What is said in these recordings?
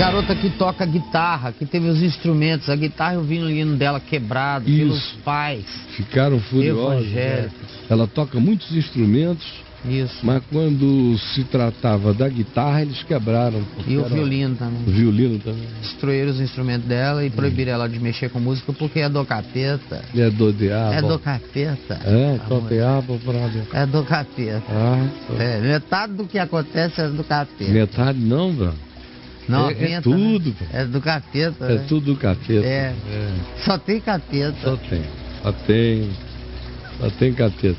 Garota que toca guitarra, que teve os instrumentos, a guitarra e o violino dela quebrado Isso. pelos pais. Ficaram furiosos. Né? Ela toca muitos instrumentos. Isso. Mas quando se tratava da guitarra, eles quebraram. E o violino também. O violino também. Destruíram os instrumentos dela e proibiram é. ela de mexer com música porque é do capeta. É do diabo. É do capeta. É, do diabo, brother. É do capeta. Ah, é, metade do que acontece é do capeta. Metade não, brother. 90, é, é né? tudo. Né? É do capeta. É né? tudo do capeta. É. é. Só tem capeta. Só tem. Só tem. Só tem capeta.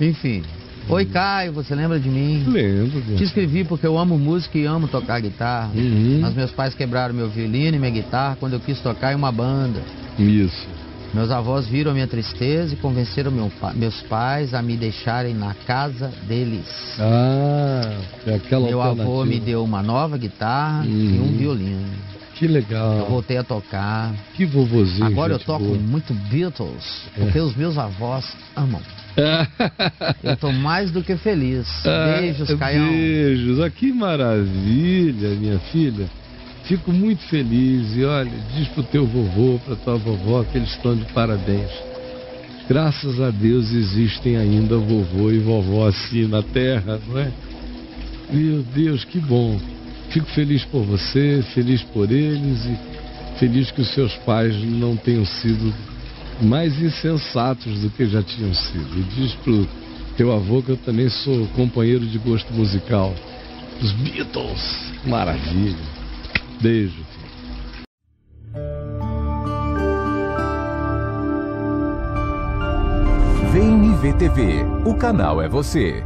Enfim. Oi, Caio, você lembra de mim? Lembro. Te escrevi porque eu amo música e amo tocar guitarra. Uhum. Mas meus pais quebraram meu violino e minha guitarra quando eu quis tocar em uma banda. Isso. Meus avós viram a minha tristeza e convenceram meu meus pais a me deixarem na casa deles. Ah, é aquela Meu avô me deu uma nova guitarra e Uhum. um violino. Que Eu legal. voltei a tocar. Que vovozinho. Agora eu toco boa. muito Beatles, porque os meus avós amam. Eu tô mais do que feliz. Ah, Beijos, Caião. Beijos. Ah, que maravilha, minha filha. Fico muito feliz. E olha, diz pro teu vovô, pra tua vovó, que eles estão de parabéns. Graças a Deus existem ainda vovô e vovó assim na terra, não é? Meu Deus, que bom. Fico feliz por você, feliz por eles e feliz que os seus pais não tenham sido mais insensatos do que já tinham sido. E diz pro teu avô que eu também sou companheiro de gosto musical. Os Beatles. Maravilha. Beijo. Vem me ver TV. O canal é você.